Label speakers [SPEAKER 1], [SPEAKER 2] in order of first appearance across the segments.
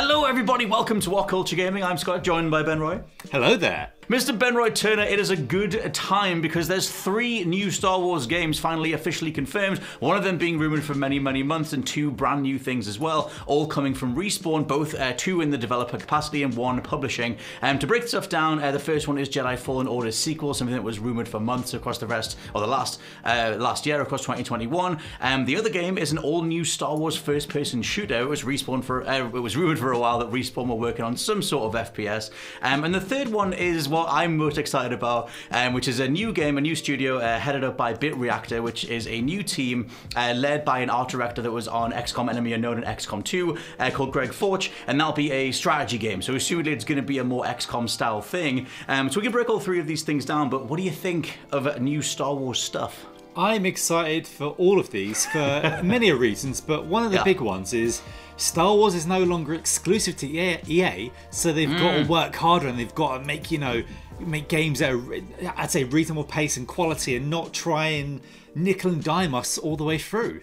[SPEAKER 1] Hello, everybody. Welcome to What Culture Gaming. I'm Scott, joined by Ben Roy.
[SPEAKER 2] Hello there.
[SPEAKER 1] Mr. Benroy Turner, it is a good time because there's three new Star Wars games finally officially confirmed. One of them being rumored for many, many months, and two brand new things as well, all coming from Respawn, both uh, two in the developer capacity and one publishing. Um, to break stuff down, uh, the first one is Jedi Fallen Order sequel, something that was rumored for months across the rest, or the last uh, last year across 2021. Um, the other game is an all-new Star Wars first-person shooter. It was Respawn for uh, it was rumored for a while that Respawn were working on some sort of FPS. Um, and the third one is what I'm most excited about, um, which is a new game, a new studio uh, headed up by Bit Reactor, which is a new team uh, led by an art director that was on XCOM Enemy Unknown and XCOM 2 uh, called Greg Foertsch, and that'll be a strategy game. So assumedly it's going to be a more XCOM style thing. Um, so we can break all three of these things down, but what do you think of new Star Wars stuff?
[SPEAKER 2] I'm excited for all of these for many reasons, but one of the
[SPEAKER 1] Yeah.
[SPEAKER 2] big ones is Star Wars is no longer exclusive to EA, so they've got
[SPEAKER 1] Mm.
[SPEAKER 2] to work harder and they've got to make, you know, make games at a, I'd say reasonable pace and quality and not try and nickel and dime us all the way through.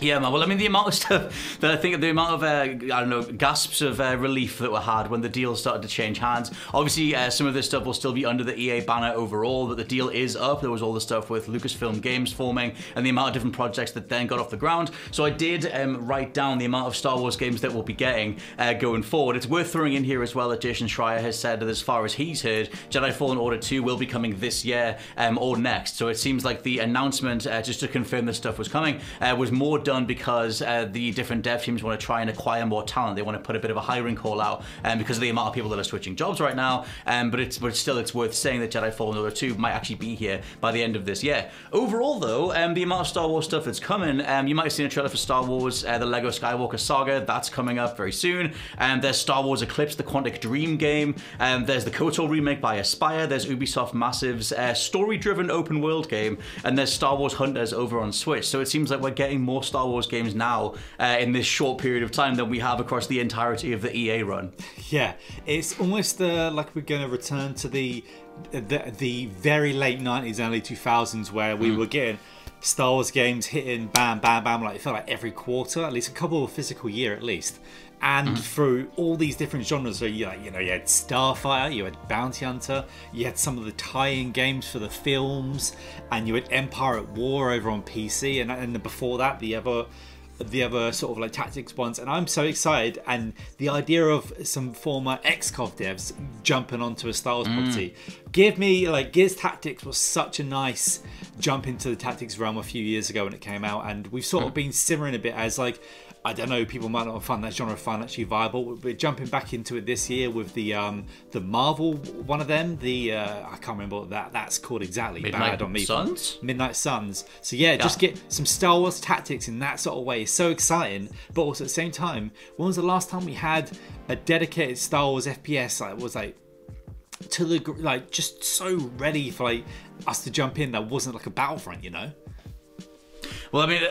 [SPEAKER 1] Yeah, man. Well, I mean, the amount of stuff that I think the amount of uh, I don't know gasps of uh, relief that were had when the deal started to change hands. Obviously, uh, some of this stuff will still be under the EA banner overall, but the deal is up. There was all the stuff with Lucasfilm Games forming and the amount of different projects that then got off the ground. So I did um, write down the amount of Star Wars games that we'll be getting uh, going forward. It's worth throwing in here as well that Jason Schreier has said that as far as he's heard, Jedi Fallen Order 2 will be coming this year um, or next. So it seems like the announcement, uh, just to confirm this stuff was coming, uh, was more done because uh, the different dev teams want to try and acquire more talent. They want to put a bit of a hiring call out um, because of the amount of people that are switching jobs right now. Um, but it's but still, it's worth saying that Jedi Fallen Order 2 might actually be here by the end of this year. Overall, though, um, the amount of Star Wars stuff that's coming, um, you might have seen a trailer for Star Wars, uh, the Lego Skywalker Saga. That's coming up very soon. And there's Star Wars Eclipse, the Quantic Dream game. Um, there's the KOTOR remake by Aspyr. There's Ubisoft Massive's uh, story-driven open world game, and there's Star Wars Hunters over on Switch. So it seems like we're getting more Star Wars games now uh, in this short period of time than we have across the entirety of the EA run.
[SPEAKER 2] Yeah, it's almost uh, like we're going to return to the, the the very late '90s, early 2000s, where we were getting Star Wars games hitting bam, bam, bam, like it felt like every quarter, at least a couple of physical year at least, and mm-hmm. through all these different genres. So you like, you know, you had Starfighter, you had Bounty Hunter, you had some of the tie-in games for the films, and you had Empire at War over on PC, and and before that, the ever the other sort of like tactics ones. And i'm so excited and the idea of some former XCOM devs jumping onto a star wars mm. property. Give me like gears tactics was such a nice jump into the tactics realm a few years ago when it came out and we've sort of mm. been simmering a bit as like I don't know. People might not find that genre financially viable. We're jumping back into it this year with the um, the Marvel one of them. The uh, I can't remember what that that's called exactly.
[SPEAKER 1] Midnight
[SPEAKER 2] Bad on me.
[SPEAKER 1] Suns?
[SPEAKER 2] Midnight Suns. So yeah, just get some Star Wars tactics in that sort of way. It's so exciting, but also at the same time, when was the last time we had a dedicated Star Wars FPS like was like to the like just so ready for like us to jump in that wasn't like a battlefront, you know?
[SPEAKER 1] Well, I mean,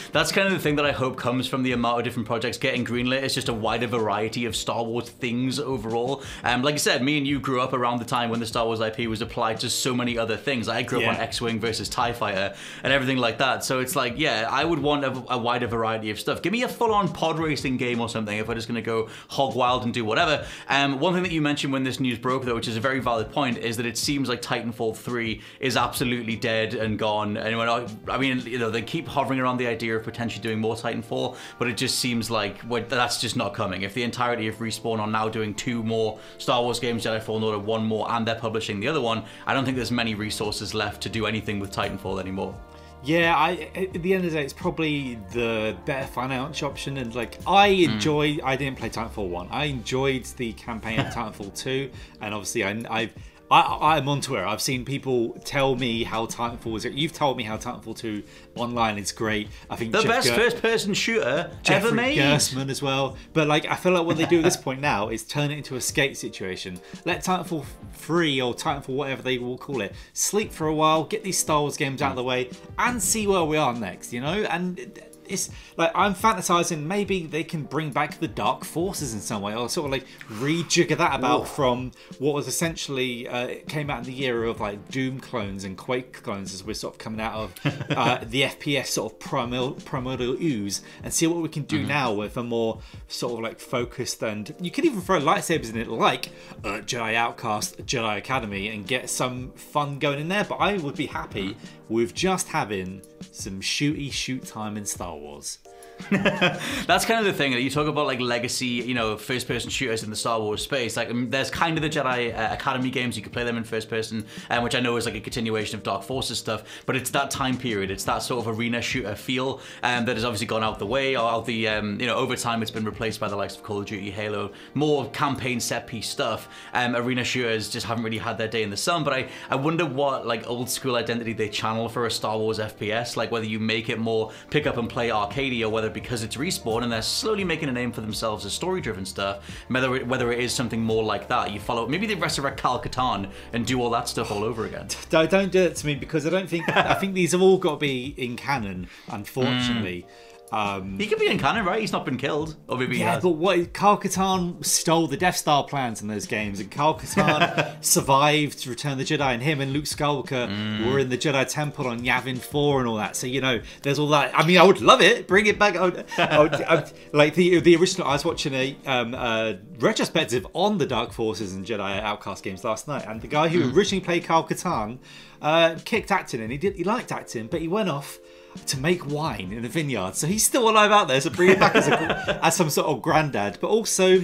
[SPEAKER 1] that's kind of the thing that I hope comes from the amount of different projects getting greenlit. It's just a wider variety of Star Wars things overall. Um, like I said, me and you grew up around the time when the Star Wars IP was applied to so many other things. I grew up
[SPEAKER 2] Yeah.
[SPEAKER 1] on X-wing versus Tie Fighter and everything like that. So it's like, yeah, I would want a, a wider variety of stuff. Give me a full-on pod racing game or something if we're just going to go hog wild and do whatever. Um, one thing that you mentioned when this news broke, though, which is a very valid point, is that it seems like Titanfall 3 is absolutely dead and gone. And when I, I mean, you know, they keep hovering around the idea of potentially doing more Titanfall, but it just seems like well, that's just not coming. If the entirety of Respawn are now doing two more Star Wars games, Jedi Fallen Order, one more, and they're publishing the other one, I don't think there's many resources left to do anything with Titanfall anymore.
[SPEAKER 2] Yeah, I at the end of the day, it's probably the better financial option. And like, I hmm. enjoy. I didn't play Titanfall one. I enjoyed the campaign of Titanfall two, and obviously, I, I've. I, I'm on Twitter. I've seen people tell me how Titanfall is. You've told me how Titanfall 2 online is great. I think
[SPEAKER 1] The
[SPEAKER 2] Jeff
[SPEAKER 1] best
[SPEAKER 2] Ger-
[SPEAKER 1] first-person shooter
[SPEAKER 2] Jeffrey
[SPEAKER 1] ever made.
[SPEAKER 2] Gerstmann as well. But like, I feel like what they do at this point now is turn it into a skate situation. Let Titanfall 3 or Titanfall, whatever they will call it, sleep for a while, get these Star Wars games out of the way, and see where we are next. You know, and it's like I'm fantasizing maybe they can bring back the dark forces in some way, or sort of like rejigger that about from what was essentially uh, it came out in the era of like Doom clones and Quake clones as we're sort of coming out of uh, the FPS sort of primordial, primordial ooze, and see what we can do now with a more sort of like focused and you could even throw lightsabers in it like uh, Jedi Outcast, Jedi Academy, and get some fun going in there. But I would be happy with just having some shooty shoot time in Star Wars.
[SPEAKER 1] That's kind of the thing. That you talk about like legacy, you know, first person shooters in the Star Wars space. Like, um, there's kind of the Jedi uh, Academy games. You could play them in first person, um, which I know is like a continuation of Dark Forces stuff. But it's that time period. It's that sort of arena shooter feel um, that has obviously gone out the way. Or out the, um, you know, over time it's been replaced by the likes of Call of Duty, Halo, more campaign set piece stuff. Um, arena shooters just haven't really had their day in the sun. But I, I wonder what like old school identity they channel for a Star Wars FPS. Like whether you make it more pick up and play arcadey or whether because it's respawn and they're slowly making a name for themselves as story driven stuff, whether it, whether it is something more like that. You follow maybe they resurrect Kyle Katarn and do all that stuff all over again.
[SPEAKER 2] Don't, don't do it to me because I don't think I think these have all got to be in canon. Unfortunately, mm. Um,
[SPEAKER 1] He could be in canon, right? He's not been killed, or maybe
[SPEAKER 2] yeah, but what Kyle Katarn stole the Death Star plans in those games, and Kyle Katarn survived Return the Jedi, and him and Luke Skywalker
[SPEAKER 1] Mm.
[SPEAKER 2] were in the Jedi Temple on Yavin Four and all that. So you know, there's all that. I mean, I would love it. Bring it back. I would, I would, I would- like the the original. I was watching a um, uh, retrospective on the Dark Forces and Jedi Outcast games last night, and the guy who
[SPEAKER 1] Mm.
[SPEAKER 2] originally played Kyle Katarn uh, kicked acting, and he did he liked acting, but he went off to make wine in a vineyard. So he's still alive out there. So bring it back as, a, as some sort of granddad. But also,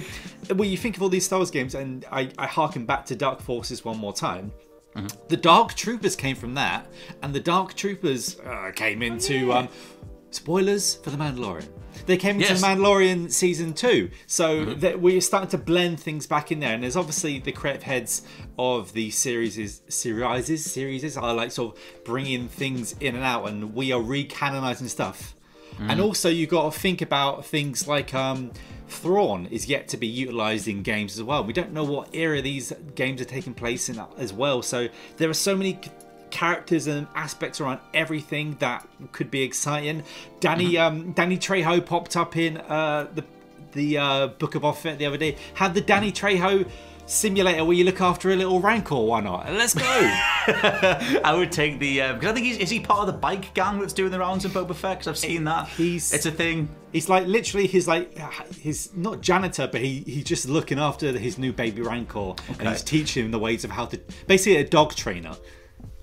[SPEAKER 2] when you think of all these Star Wars games, and I, I harken back to Dark Forces one more time. The Dark Troopers came from that, and the Dark Troopers uh, came into um, spoilers for the Mandalorian. They came into
[SPEAKER 1] Yes.
[SPEAKER 2] the Mandalorian season two, so that we're starting to blend things back in there. And there's obviously the creative heads of the series, is series, series are like sort of bringing things in and out, and we are recanonizing stuff. And also, you've got to think about things like um, Thrawn is yet to be utilized in games as well. We don't know what era these games are taking place in as well. So there are so many characters and aspects around everything that could be exciting. Danny um, Danny Trejo popped up in uh, the the uh, Book of Boba Fett the other day. Had the Danny Trejo simulator where you look after a little rancor. Why not? Let's go.
[SPEAKER 1] I would take the because I think he's is he part of the bike gang that's doing the rounds in Boba Fett? Because I've seen that.
[SPEAKER 2] He's-
[SPEAKER 1] it's a thing.
[SPEAKER 2] He's like literally he's like he's not janitor, but he he's just looking after his new baby rancor, and he's teaching him the ways of how to basically a dog trainer.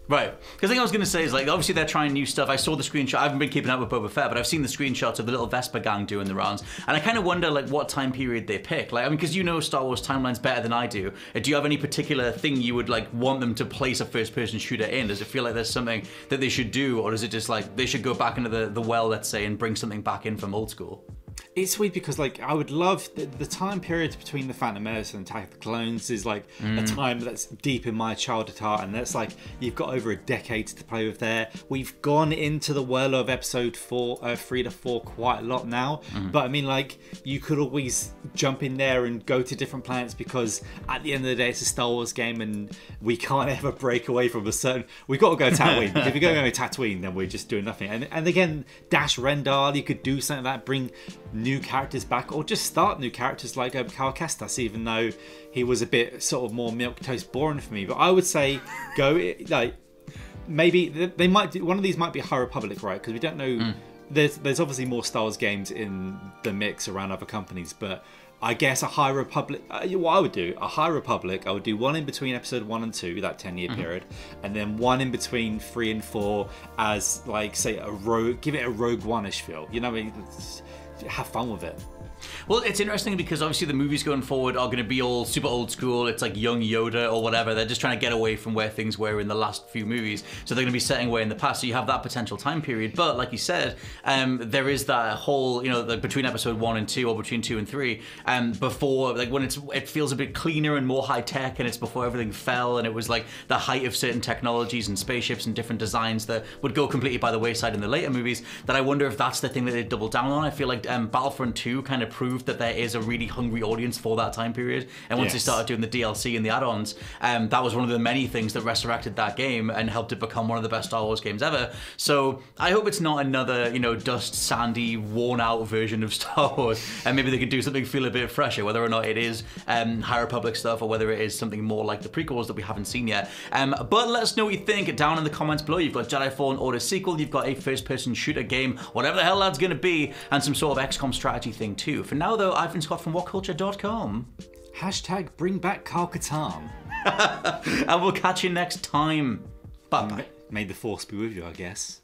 [SPEAKER 1] Right. Because thing I was going to say is, like, obviously they're trying new stuff. I saw the screenshot. I haven't been keeping up with Boba Fett, but I've seen the screenshots of the little Vespa gang doing the rounds. And I kind of wonder, like, what time period they pick. Like, I mean, because you know Star Wars timelines better than I do. Uh, Do you have any particular thing you would, like, want them to place a first person shooter in? Does it feel like there's something that they should do? Or is it just, like, they should go back into the, the well, let's say, and bring something back in from old school?
[SPEAKER 2] It's weird because like I would love the, the time period between the Phantom Menace and Attack of the Clones is like a time that's deep in my childhood heart, and that's like you've got over a decade to play with there. We've gone into the well of episode four, uh, three to four, quite a lot now. But I mean, like you could always jump in there and go to different planets because at the end of the day, it's a Star Wars game, and we can't ever break away from a certain. We've got to go Tatooine. if we're going to go Tatooine, then we're just doing nothing. And and again, Dash Rendar, you could do something like that, bring new characters back, or just start new characters like um, Cal Kestis, even though he was a bit sort of more milk toast boring for me. But I would say go like maybe they might do, one of these might be High Republic, right? Because we don't know. There's there's obviously more Star Wars games in the mix around other companies, but I guess a High Republic. Uh, what I would do a High Republic, I would do one in between Episode One and Two, that ten year period, and then one in between three and four as like say a rogue. Give it a Rogue One-ish feel. You know, what I mean? Have fun with it.
[SPEAKER 1] Well, it's interesting because obviously the movies going forward are going to be all super old school. It's like young Yoda or whatever. They're just trying to get away from where things were in the last few movies. So they're going to be setting away in the past. So you have that potential time period. But like you said, um, there is that whole, you know, like between episode one and two or between two and three, um, before, like when it's, it feels a bit cleaner and more high tech and it's before everything fell and it was like the height of certain technologies and spaceships and different designs that would go completely by the wayside in the later movies. That I wonder if that's the thing that they double down on. I feel like um, Battlefront 2 kind of proved that there is a really hungry audience for that time period. And once they started doing the DLC and the add-ons, um, that was one of the many things that resurrected that game and helped it become one of the best Star Wars games ever. So I hope it's not another, you know, dust, sandy, worn-out version of Star Wars, and maybe they can do something feel a bit fresher, whether or not it is um, High Republic stuff or whether it is something more like the prequels that we haven't seen yet. Um, but let us know what you think down in the comments below. You've got Jedi Fallen Order sequel, you've got a first-person shooter game, whatever the hell that's going to be, and some sort of XCOM strategy thing too. For now, though, I've been Scott from WhatCulture.com,
[SPEAKER 2] Hashtag bring back Kyle Katarn.
[SPEAKER 1] and we'll catch you next time. Bye bye.
[SPEAKER 2] May the force be with you, I guess.